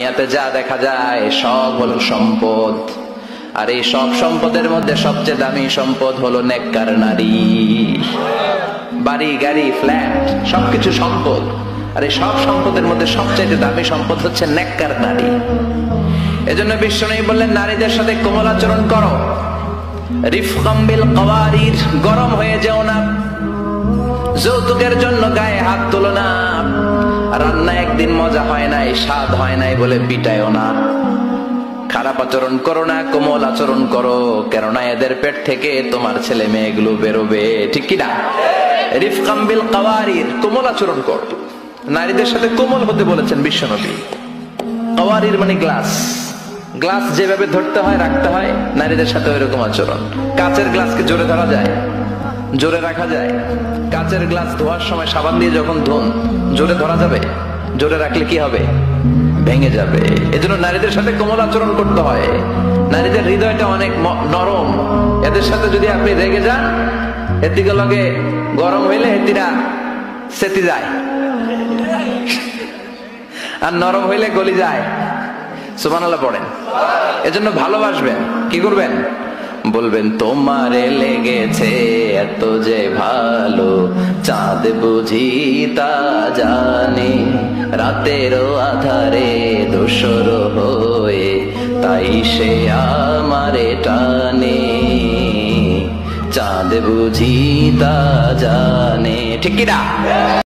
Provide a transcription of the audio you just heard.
ইয়াতে যা দেখা যায়, সব হলো সম্পদ। আর এই সব সম্পদের মধ্যে সবচেয়ে দামি সম্পদ হলো নেককার নারী। বাড়ি, গাড়ি ফ্ল্যাট সবকিছু সম্পদ। আর এই সব সম্পদের মধ্যে সবচেয়ে দামি সম্পদ হচ্ছে নেককার নারী। এজন্য বিশ্বনবী বললেন, নারীদের সাথে কোমল আচরণ করো। রিফকাম্বিল কওয়ারির, গরম হয়ে যেও না। যৌতুকের জন্য গায়ে হাত তোলো না। রান্না একদিন মজা হয় নাই, স্বাদ হয় নাই বলে পিটায়ও না। খারাপ আচরণ করো না, কোমল আচরণ করো, কেননা এদের পেট থেকে তোমার ছেলে মেয়েগুলো বেরোবে। ঠিক কিনা রিফকাম্বিল কাওয়ারির কোমল আচরণ করো। নারীদের সাথে কোমল হতে বলেছেন বিশ্বনবী। কাওয়ারির মানে গ্লাস। গ্লাস যেভাবে ধরতে হয়, রাখতে হয়, নারীদের সাথে ওইরকম আচরণ। কাচের গ্লাসকে জোরে ধরা যায়। জোরে রাখা যায়। কাচের গ্লাস ধোয়ার সময় সাবান দিয়ে যখন ধুন জোরে ধরা যাবে। জোরে রাখলে কি হবে? ভেঙে যাবে। এজন্য নারীদের সাথে কোমল আচরণ করতে হয়। নারীদের হৃদয়টা অনেক নরম। এদের সাথে যদি আপনি রেগে যান এদিকে লগে গরম হইলে এতিরা সেতি যায়। আর নরম হইলে গলি যায়। সুবহানাল্লাহ পড়েন। এজন্য ভালোবাসবেন। কি করবেন? বলবেন, তোমারে লেগেছে এত যে ভালো, চাঁদ বুঝি তা জানে। রাতেরও আধারে দোসর হয়ে, তাই সে আমারে টানে। চাঁদ বুঝি তা জানে। ঠিক কিনা